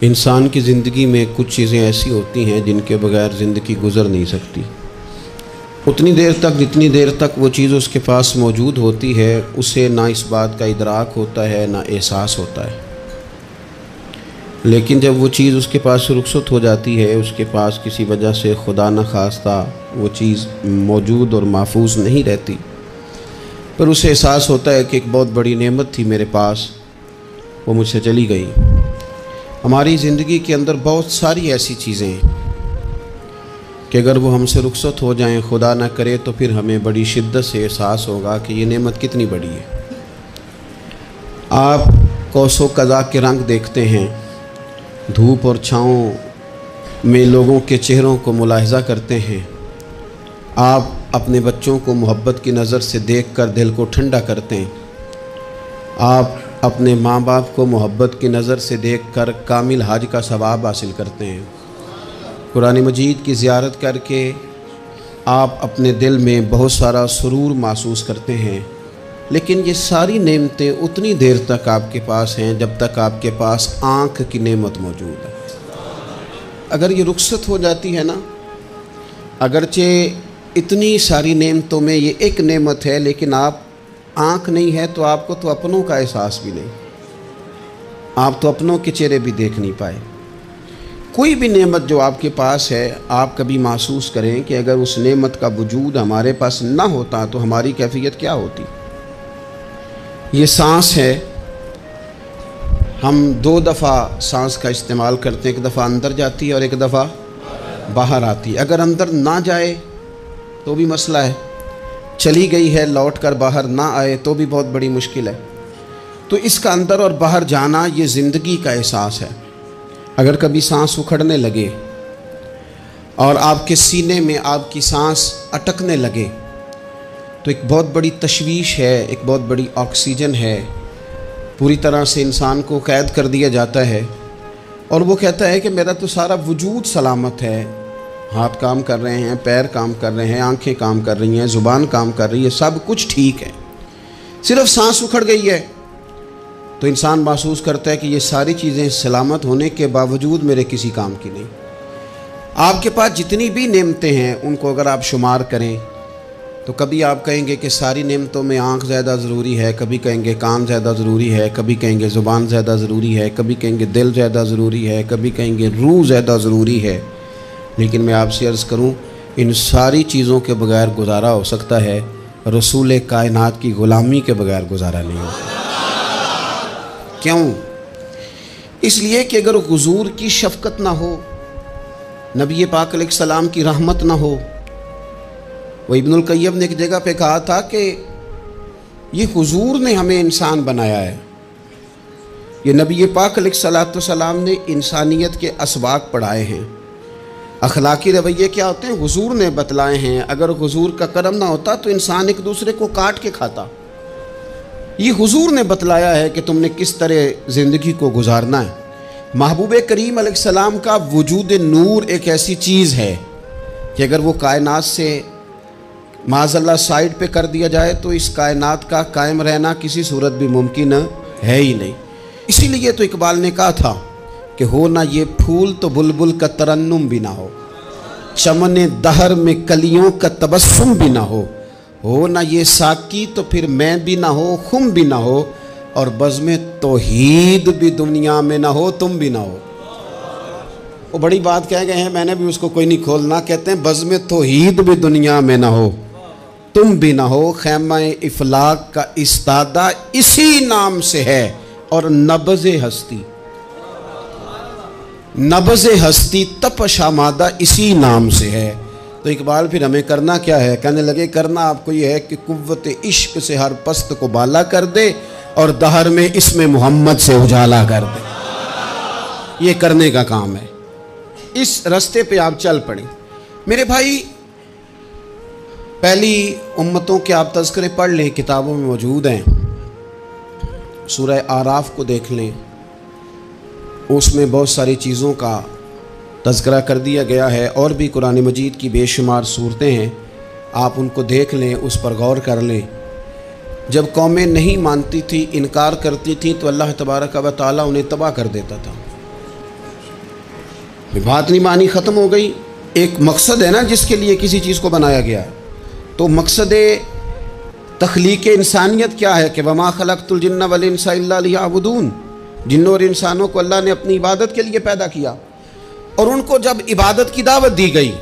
انسان کی زندگی میں کچھ چیزیں ایسی ہوتی ہیں جن کے بغیر زندگی گزر نہیں سکتی۔ اتنی دیر تک جتنی دیر تک وہ چیز اس کے پاس موجود ہوتی ہے، اسے نہ اس بات کا ادراک ہوتا ہے، نہ احساس ہوتا ہے۔ لیکن جب وہ چیز اس کے پاس رخصت ہو جاتی ہے، اس کے پاس کسی وجہ سے خدا نہ خواستہ وہ چیز موجود اور محفوظ نہیں رہتی۔ پر اسے احساس ہوتا ہے کہ ایک بہت بڑی نعمت تھی میرے پاس، وہ مجھ سے چلی گئی۔ ہماری زندگی کے اندر بہت ساری ایسی چیزیں ہیں کہ اگر وہ ہم سے رخصت ہو جائیں، خدا نہ کرے تو پھر ہمیں بڑی شدت سے احساس ہوگا کہ یہ نعمت کتنی بڑی ہے۔ آپ کوس و قضا کے رنگ دیکھتے ہیں۔ دھوپ اور چھاؤں میں لوگوں کے چہروں کو ملاحظہ کرتے ہیں۔ آپ اپنے بچوں کو محبت کی نظر سے دیکھ کر دل کو ٹھنڈا کرتے ہیں۔ آپ اپنے ماں باپ کو محبت کی نظر سے دیکھ کر کامل حاج کا ثواب حاصل کرتے ہیں۔ قرآن مجید کی زیارت کر کے آپ اپنے دل میں بہت سارا سرور محسوس کرتے ہیں۔ لیکن یہ ساری نعمتیں اتنی دیر تک آپ کے پاس ہیں جب تک آپ کے پاس آنکھ کی نعمت موجود ہے۔ اگر یہ رخصت ہو جاتی ہے نا، اگرچہ اتنی ساری نعمتوں میں یہ ایک نعمت ہے، لیکن آپ آنکھ نہیں ہے تو آپ کو تو اپنوں کا احساس بھی نہیں۔ آپ تو اپنوں کے چہرے بھی دیکھ نہیں پائے۔ کوئی بھی نعمت جو آپ کے پاس ہے، آپ کبھی محسوس کریں کہ اگر اس نعمت کا وجود ہمارے پاس نہ ہوتا تو ہماری کیفیت کیا ہوتی۔ یہ سانس ہے۔ ہم دو دفعہ سانس کا استعمال کرتے ہیں، ایک دفعہ اندر جاتی ہے اور ایک دفعہ باہر آتی ہے۔ اگر اندر نہ جائے تو بھی مسئلہ ہے۔ چلی گئی ہے، لوٹ کر باہر نہ آئے تو بھی بہت بڑی مشکل ہے۔ تو اس کا اندر اور باہر جانا یہ زندگی کا احساس ہے۔ اگر کبھی سانس اکھڑنے لگے اور آپ کے سینے میں آپ کی سانس اٹکنے لگے، تو ایک بہت بڑی تشویش ہے، ایک بہت بڑی آکسیجن ہے۔ پوری طرح سے انسان کو قید کر دیا جاتا ہے۔ اور وہ کہتا ہے کہ میرا تو سارا وجود سلامت ہے۔ ہاتھ کام کر رہے ہیں، پیر کام کر رہے ہیں، آنکھیں کام کر رہی ہیں، زبان کام کر رہی ہے، سب کچھ ٹھیک ہے۔ صرف سانس اکھڑ گئی ہے۔ تو انسان محسوس کرتا ہے کہ یہ ساری چیزیں سلامت ہونے کے باوجود میرے کسی کام کی نہیں۔ آپ کے پاس جتنی بھی نعمتیں ہیں، ان کو اگر آپ شمار کریں، تو کبھی آپ کہیں گے کہ ساری نعمتوں میں آنکھ زیادہ ضروری ہے، کبھی کہیں گے کان زیادہ ضروری ہے، کبھی کہیں گے زبان زیادہ ضروری ہے، کبھی کہیں گے دل زیادہ ضروری ہے، کبھی کہیں گے روح زیادہ ضروری ہے۔ لیکن میں آپ سے عرض کروں، ان ساری چیزوں کے بغیر گزارا ہو سکتا ہے، رسول کائنات کی غلامی کے بغیر گزارا نہیں ہو۔ کیوں؟ اس لیے کہ اگر حضور کی شفقت نہ ہو، نبی پاک علیہ السلام کی رحمت نہ ہو، وہ ابن القیب نے ایک جگہ پہ کہا تھا کہ یہ حضور نے ہمیں انسان بنایا ہے۔ یہ نبی پاک علیہ السلام نے انسانیت کے اسباق پڑھائے ہیں۔ اخلاقی رویے کیا ہوتے ہیں؟ حضور نے بتلائے ہیں، اگر حضور کا کرم نہ ہوتا تو انسان ایک دوسرے کو کاٹ کے کھاتا۔ یہ حضور نے بتلایا ہے کہ تم نے کس طرح زندگی کو گزارنا ہے۔ محبوب کریم علیہ السلام کا وجود نور ایک ایسی چیز ہے کہ اگر وہ کائنات سے معذ اللہ سائڈ پہ کر دیا جائے تو اس کائنات کا قائم رہنا کسی صورت بھی ممکن ہے ہی نہیں۔ اسی لیے تو اقبال نے کہا تھا کہ ہو نہ یہ پھول تو بلبل کا ترنم بھی نہ ہو۔ چمن دہر میں کلیوں کا تبسم بھی نہ ہو۔ ہو نہ یہ ساکی تو پھر میں بھی نہ ہو، خم بھی نہ ہو۔ اور بزم توحید بھی دنیا میں نہ ہو، تم بھی نہ ہو۔ وہ بڑی بات کہہ گئے ہیں، میں نے بھی اس کو کوئی نہیں کھولنا۔ کہتے ہیں بزم توحید بھی دنیا میں نہ ہو، تم بھی نہ ہو۔ خیمہ افلاق کا استادہ اسی نام سے ہے اور نبز ہستی۔ نبز ہستی تپ شامادہ اسی نام سے ہے۔ تو اقبال پھر ہمیں کرنا کیا ہے؟ کہنے لگے، کرنا آپ کو یہ ہے کہ قوت عشق سے ہر پست کو بالا کر دے اور دہر میں اس میں محمد سے اجالا کر دے۔ یہ کرنے کا کام ہے۔ اس رستے پہ آپ چل پڑیں۔ میرے بھائی، پہلی امتوں کے آپ تذکرے پڑھ لیں، کتابوں میں موجود ہیں۔ سورہ آراف کو دیکھ لیں۔ اس میں بہت ساری چیزوں کا تذکرہ کر دیا گیا ہے اور بھی قرآن مجید کی بے شمار صورتیں ہیں۔ آپ ان کو دیکھ لیں، اس پر غور کر لیں۔ جب قومیں نہیں مانتی تھی، انکار کرتی تھیں تو اللہ تبارک و تعالیٰ انہیں تباہ کر دیتا تھا۔ بات نہیں مانی ختم ہو گئی۔ ایک مقصد ہے نا، جس کے لیے کسی چیز کو بنایا گیا۔ ہے تو مقصد تخلیق انسانیت کیا ہے کہ وما خلقت الجن والانس الا ليعبدون۔ جنوں اور انسانوں کو اللہ نے اپنی عبادت کے لیے پیدا کیا اور ان کو جب عبادت کی دعوت دی گئی،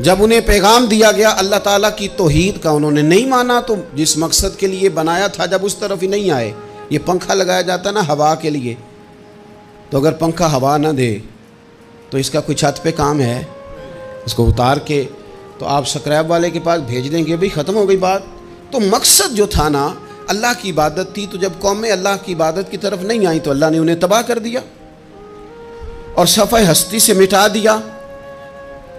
جب انہیں پیغام دیا گیا اللہ تعالیٰ کی توحید کا انہوں نے نہیں مانا، تو جس مقصد کے لیے بنایا تھا جب اس طرف ہی نہیں آئے، یہ پنکھا لگایا جاتا نا ہوا کے لیے۔ تو اگر پنکھا ہوا نہ دے، تو اس کا کوئی چھت پہ کام ہے؟ اس کو اتار کے تو آپ سکریب والے کے پاس بھیج دیں گے بھائی ختم ہو گئی بات۔ تو مقصد جو تھا نا اللہ کی عبادت تھی تو جب قومیں اللہ کی عبادت کی طرف نہیں آئیں تو اللہ نے انہیں تباہ کر دیا اور صفحہ ہستی سے مٹا دیا۔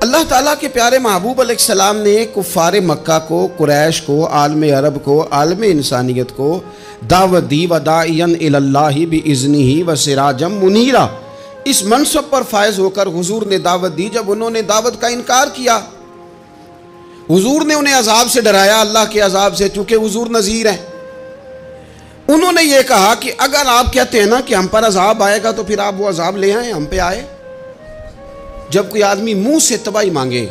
اللہ تعالیٰ کے پیارے محبوب علیہ السلام نے کفار مکہ کو، قریش کو، عالم عرب کو، عالم انسانیت کو دعوت دی و دائین اللہ بھی ازنی ہی و سراجم منیرا۔ اس منصب پر فائز ہو کر حضور نے دعوت دی، جب انہوں نے دعوت کا انکار کیا۔ حضور نے انہیں عذاب سے ڈرایا، اللہ کے عذاب سے، چونکہ حضور نذیر ہیں۔ انہوں نے یہ کہا کہ اگر آپ کہتے ہیں نا کہ ہم پر عذاب آئے گا تو پھر آپ وہ عذاب لے آئیں، ہم پہ آئے۔ جب کوئی آدمی منہ سے تباہی مانگے،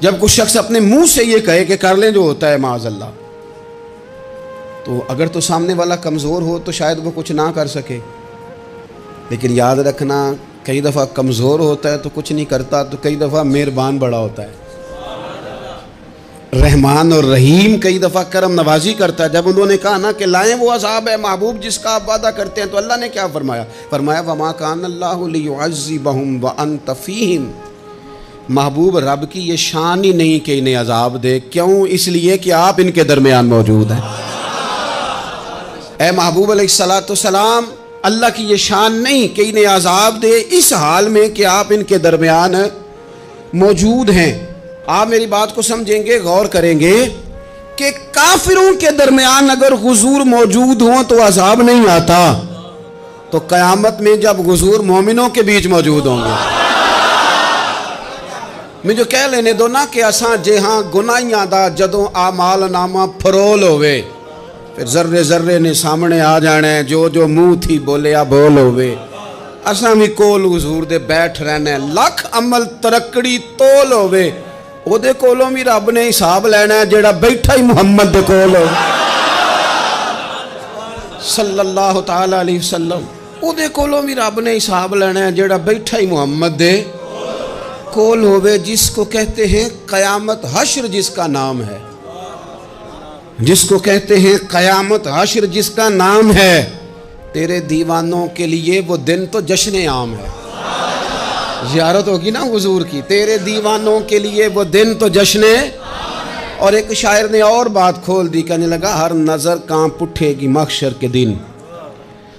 جب کوئی شخص اپنے منہ سے یہ کہے کہ کر لیں جو ہوتا ہے، معاذ اللہ، تو اگر تو سامنے والا کمزور ہو تو شاید وہ کچھ نہ کر سکے۔ لیکن یاد رکھنا، کئی دفعہ کمزور ہوتا ہے تو کچھ نہیں کرتا، تو کئی دفعہ مہربان بڑا ہوتا ہے۔ رحمان اور رحیم کئی دفعہ کرم نوازی کرتا ہے۔ جب انہوں نے کہا نا کہ لائیں وہ عذاب ہے، محبوب جس کا آپ وعدہ کرتے ہیں، تو اللہ نے کیا فرمایا؟ فرمایا، وما کان اللہ لیعذبہم وانت فیہم محبوب، رب کی یہ شان ہی نہیں کہ انہیں عذاب دے۔ کیوں؟ اس لیے کہ آپ ان کے درمیان موجود ہیں۔ اے محبوب علیہ السلام اللہ کی یہ شان نہیں کہ انہیں عذاب دے۔ اس حال میں کہ آپ ان کے درمیان موجود ہیں۔ آپ میری بات کو سمجھیں گے، غور کریں گے کہ کافروں کے درمیان اگر حضور موجود ہوں تو عذاب نہیں آتا۔ تو قیامت میں جب حضور مومنوں کے بیچ موجود ہوں گے۔ میں جو کہہ لینے دو نا کہ اساں جے ہاں گناہیاں دا جدوں آمال نامہ پھرول ہوئے پھر ذرے ذرے نے سامنے آ جانے جو جو منہ تھی بولیا بول ہوئے اساں بھی کول حضور دے بیٹھ رہنے، لکھ عمل ترکڑی تول ہوئے وہ دے کولوں بھی رب نے حساب لینا ہے جیڑا بیٹھا ہی محمد دے کولوں صلی اللہ تعالیٰ علیہ وسلم وہ دے کولوں بھی رب نے حساب لینا ہے جیڑا بیٹھا ہی محمد دے کول ہوئے جس کو کہتے ہیں قیامت حشر جس کا نام ہے جس کو کہتے ہیں قیامت حشر جس کا نام ہے تیرے دیوانوں کے لیے وہ دن تو جشن عام ہے زیارت ہوگی نا حضور کی۔ تیرے دیوانوں کے لیے وہ دن تو جشن اور ایک شاعر نے اور بات کھول دی، کہنے لگا، ہر نظر کہاں پٹھے گی مخشر کے دن۔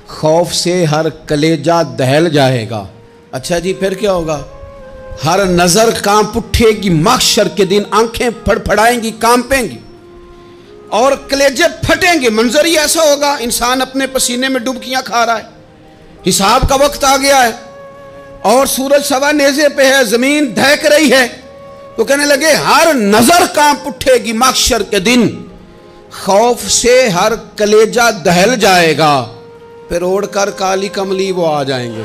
خوف سے ہر کلیجہ دہل جائے گا۔ اچھا جی پھر کیا ہوگا؟ ہر نظر کہاں پٹھے گی مخشر کے دن۔ آنکھیں پھڑ پھڑائیں گی، کانپیں گی۔ اور کلیجے پھٹیں گے۔ منظر ہی ایسا ہوگا، انسان اپنے پسینے میں ڈبکیاں کھا رہا ہے۔ حساب کا وقت آ گیا ہے۔ اور سورج سوا نیزے پہ ہے، زمین دھیک رہی ہے۔ تو کہنے لگے، ہر نظر کانپ اٹھے گی مخشر کے دن؟ خوف سے ہر کلیجہ دہل جائے گا۔ پھر اوڑ کر کالی کملی وہ آ جائیں گے۔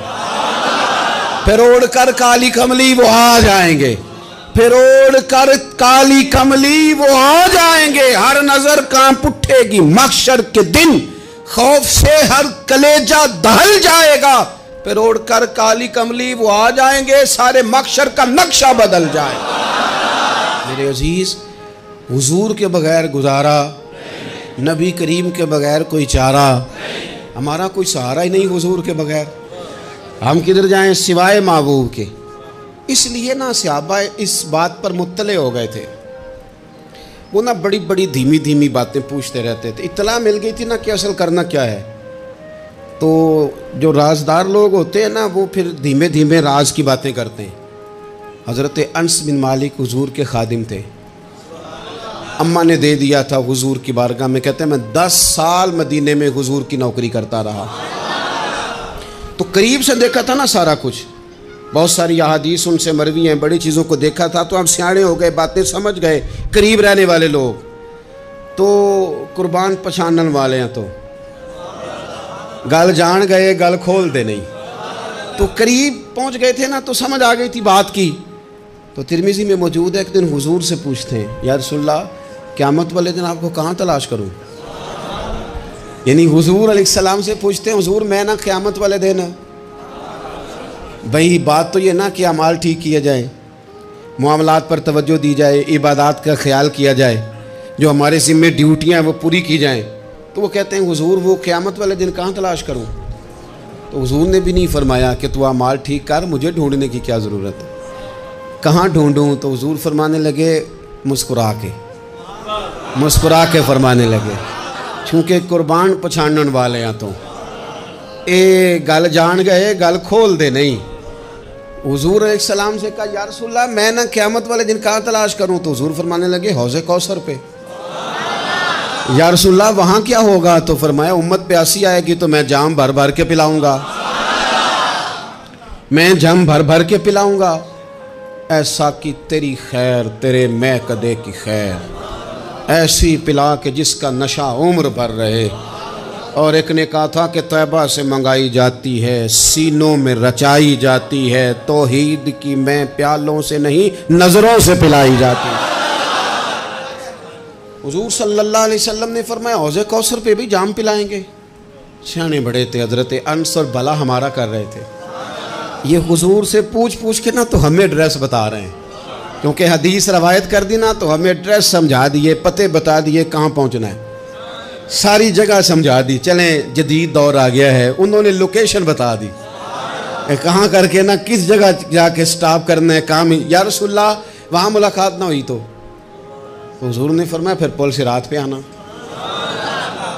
پھر اوڑ کر کالی کملی وہ آ جائیں گے۔ پھر اوڑ کر کالی کملی وہ آ جائیں گے۔ ہر نظر کانپ اٹھے گی مخشر کے دن؟ خوف سے ہر کلیجہ دہل جائے گا۔ پھر اوڑ کر کالی کملی، وہ آ جائیں گے، سارے مکشر کا نقشہ بدل جائے۔ میرے عزیز، حضور کے بغیر گزارا، نبی کریم کے بغیر کوئی چارہ، ہمارا کوئی سہارا ہی نہیں حضور کے بغیر۔ ہم کدھر جائیں؟ سوائے محبوب کے۔ اس لیے نا صحابہ اس بات پر مطلع ہو گئے تھے۔ وہ نا بڑی بڑی دھیمی دھیمی باتیں پوچھتے رہتے تھے۔ اطلاع مل گئی تھی نا کہ اصل کرنا کیا ہے۔ تو جو رازدار لوگ ہوتے ہیں نا، وہ پھر دھیمے دھیمے راز کی باتیں کرتے ہیں۔ حضرت انس بن مالک حضور کے خادم تھے۔ اماں نے دے دیا تھا حضور کی بارگاہ میں، کہتے ہیں، میں دس سال مدینے میں حضور کی نوکری کرتا رہا۔ تو قریب سے دیکھا تھا نا سارا کچھ۔ بہت ساری احادیث ان سے مروی ہیں، بڑی چیزوں کو دیکھا تھا۔ تو اب سیاڑے ہو گئے، باتیں سمجھ گئے، قریب رہنے والے لوگ۔ تو قربان پچھانن والے ہیں تو۔ گل جان گئے، گل کھول دے نہیں۔ تو قریب پہنچ گئے تھے نا، تو سمجھ آ گئی تھی بات کی۔ تو ترمیزی میں موجود ہے، ایک دن حضور سے پوچھتے ہیں، یا رسول اللہ، قیامت والے دن آپ کو کہاں تلاش کروں؟ یعنی حضور علیہ السلام سے پوچھتے ہیں، حضور، میں نا قیامت والے دن۔ بھائی، بات تو یہ نا کہ امال ٹھیک کیا جائے معاملات پر توجہ دی جائے، عبادات کا خیال کیا جائے، جو ہمارے ذمے ڈیوٹیاں ہیں، وہ پوری کی جائیں۔ تو وہ کہتے ہیں، حضور، وہ قیامت والے دن کہاں تلاش کروں؟ تو حضور نے بھی نہیں فرمایا کہ تو مال ٹھیک کر، مجھے ڈھونڈنے کی کیا ضرورت ہے۔ کہاں ڈھونڈوں؟ تو حضور فرمانے لگے، مسکرا کے۔ مسکرا کے فرمانے لگے، چونکہ قربان پچھانن والے ہیں تو۔ اے گل جان گئے، گل کھول دے نہیں۔ حضور علیہ السلام سے کہا، یا رسول اللہ، میں نہ قیامت والے دن کہاں تلاش کروں؟ تو حضور فرمانے لگے، حوض کوثر پہ۔ یا رسول اللہ، وہاں کیا ہوگا؟ تو فرمایا، امت پیاسی آئے گی تو میں جام بھر بھر کے پلاؤں گا۔ میں جم بھر بھر کے پلاؤں گا۔ ایسا کی تیری خیر، تیرے میں کدے کی خیر۔ ایسی پلا کہ جس کا نشہ عمر بھر رہے۔ اور ایک نے کہا تھا کہ طیبہ سے منگائی جاتی ہے، سینوں میں رچائی جاتی ہے۔ توحید کی میں پیالوں سے نہیں، نظروں سے پلائی جاتی۔ ہے حضور صلی اللہ علیہ وسلم نے فرمایا، حوض کوثر پہ بھی جام پلائیں گے۔ چھانے بڑے تھے، حضرت انس اور بلا ہمارا کر رہے تھے۔ یہ حضور سے پوچھ پوچھ کے نا تو ہمیں ڈریس بتا رہے ہیں۔ کیونکہ حدیث روایت کر دی نا تو ہمیں ڈریس سمجھا دیے پتے بتا دیے کہاں پہنچنا ہے۔ ساری جگہ سمجھا دی، چلیں جدید دور آ گیا ہے۔ انہوں نے لوکیشن بتا دی۔ کہاں کر کے نا، کس جگہ جا کے سٹاپ کرنا ہے، کام یا رسول اللہ، وہاں ملاقات نہ ہوئی تو۔ حضور نے فرمایا، پھر پل سے رات پہ آنا۔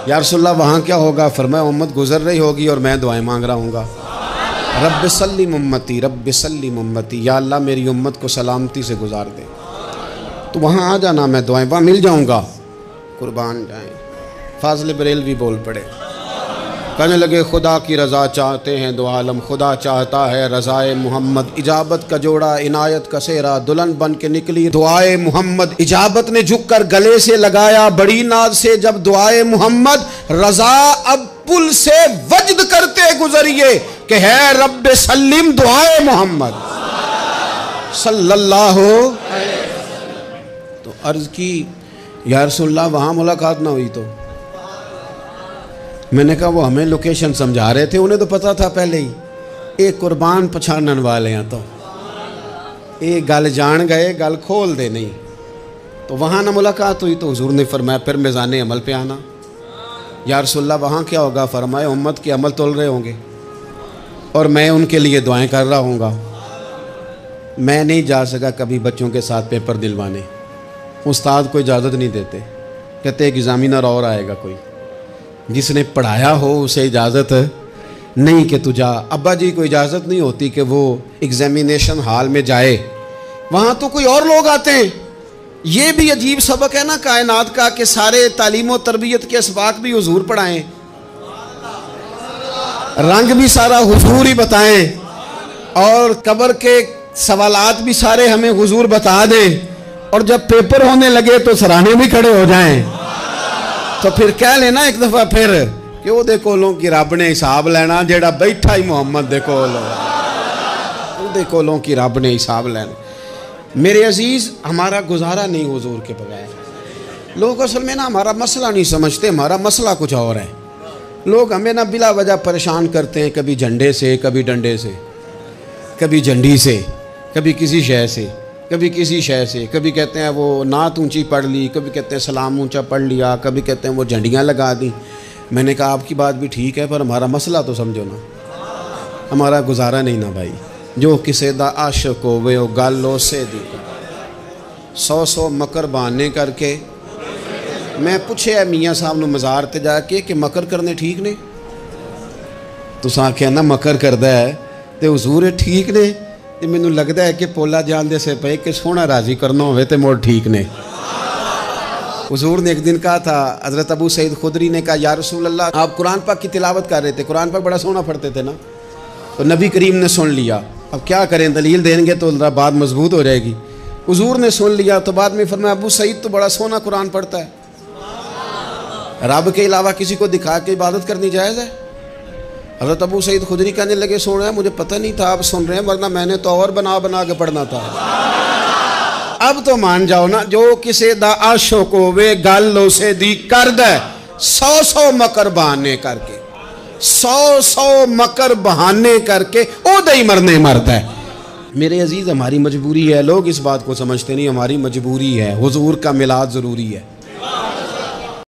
یا رسول اللہ، وہاں کیا ہوگا؟ فرمایا امت گزر رہی ہوگی اور میں دعائیں مانگ رہا ہوں گا۔ رب سلیم ممتی رب سلیم ممتی یا اللہ میری امت کو سلامتی سے گزار دے۔ تو وہاں آ جانا، میں دعائیں، وہاں مل جاؤں گا۔ قربان جائیں۔ فاضل بریل بھی بول پڑے۔ کہنے لگے، خدا کی رضا چاہتے ہیں دو عالم، خدا چاہتا ہے رضائے محمد، اجابت کا جوڑا، عنایت کا سیرا دلن بن کے نکلی، دعائے محمد۔ اجابت نے جھک کر گلے سے لگایا، بڑی ناز سے جب دعائے محمد رضا اب پل سے وجد کرتے گزریے کہ ہے رب سلیم دعائے محمد۔ صلی اللہ۔ ہو تو عرض کی، یا رسول اللہ، وہاں ملاقات نہ ہوئی تو؟ میں نے کہا وہ ہمیں لوکیشن سمجھا رہے تھے، انہیں تو پتا تھا پہلے ہی۔ ایک قربان پچھانن والے ہیں تو۔ ایک گل جان گئے، گل کھول دے نہیں۔ تو وہاں نہ ملاقات ہوئی تو حضور نے فرمایا، پھر میزان عمل پہ آنا۔ یا رسول اللہ، وہاں کیا ہوگا؟ فرمایا، امت کے عمل تول رہے ہوں گے۔ اور میں ان کے لیے دعائیں کر رہا ہوں گا۔ میں نہیں جا سکا کبھی بچوں کے ساتھ پیپر دلوانے۔ استاد کو اجازت نہیں دیتے۔ کہتے ایک ایگزامینر اور آئے گا کوئی۔ جس نے پڑھایا ہو اسے اجازت نہیں کہ تو جا۔ ابا جی کو اجازت نہیں ہوتی کہ وہ ایگزامینیشن ہال میں جائے۔ وہاں تو کوئی اور لوگ آتے ہیں۔ یہ بھی عجیب سبق ہے نا کائنات کا کہ سارے تعلیم و تربیت کے اسباق بھی حضور پڑھائیں۔ رنگ بھی سارا حضور ہی بتائیں۔ اور قبر کے سوالات بھی سارے ہمیں حضور بتا دیں۔ اور جب پیپر ہونے لگے تو سراہنے بھی کھڑے ہو جائیں۔ تو پھر کہہ لینا ایک دفعہ پھر کہ وہ دے کولوں کی رب نے حساب لینا جیڑا بیٹھا ہی محمد دے کولوں وہ دے کولوں کی رب نے حساب لینا۔ میرے عزیز، ہمارا گزارا نہیں حضور کے بغیر۔ لوگ اصل میں نا ہمارا مسئلہ نہیں سمجھتے، ہمارا مسئلہ کچھ اور ہے۔ لوگ ہمیں نا بلا وجہ پریشان کرتے ہیں، کبھی جھنڈے سے، کبھی ڈنڈے سے، کبھی جھنڈی سے، کبھی کسی شے سے۔ کبھی کسی شے سے، کبھی کہتے ہیں وہ نعت اونچی پڑھ لی، کبھی کہتے ہیں سلام اونچا پڑھ لیا، کبھی کہتے ہیں وہ جھنڈیاں لگا دیں۔ میں نے کہا آپ کی بات بھی ٹھیک ہے، پر ہمارا مسئلہ تو سمجھو نا۔ ہمارا گزارا نہیں نا بھائی۔ جو کسے دا عاشق ہو وہ گالو سے دی۔ سو سو مکر بہانے کر کے میں پوچھے ہے میاں صاحب نو مزار تے جا کے کہ مکر کرنے ٹھیک نے؟ تو سا نا مکر کردہ ہے، تے حضور ٹھیک نے؟ تے میں لگتا ہے کہ پولا جان دے سے پہ کہ سونا راضی کرنا ہوئے تے موڑ ٹھیک نے حضور نے ایک دن کہا تھا حضرت ابو سعید خدری نے کہا یا رسول اللہ آپ قرآن پاک کی تلاوت کر رہے تھے قرآن پاک بڑا سونا پڑھتے تھے نا تو نبی کریم نے سن لیا اب کیا کریں دلیل دیں گے تو بات مضبوط ہو جائے گی حضور نے سن لیا تو بعد میں فرمایا ابو سعید تو بڑا سونا قرآن پڑھتا ہے رب کے علاوہ کسی کو دکھا کے عبادت کرنی جائز ہے حضرت ابو سعید خدری کہنے لگے، سن رہے ہیں، مجھے پتہ نہیں تھا، آپ سن رہے ہیں، ورنہ میں نے تو اور بنا بنا کے پڑھنا تھا۔ اب تو مان جاؤ نا، جو کسے دا عاشق ہوئے گل اسے دی کر دے۔ سو سو مکر بہانے کر کے۔ سو سو مکر بہانے کر کے او دئی مرنے مرد ہے۔ میرے عزیز، ہماری مجبوری ہے، لوگ اس بات کو سمجھتے نہیں، ہماری مجبوری ہے، حضور کا ملاد ضروری ہے۔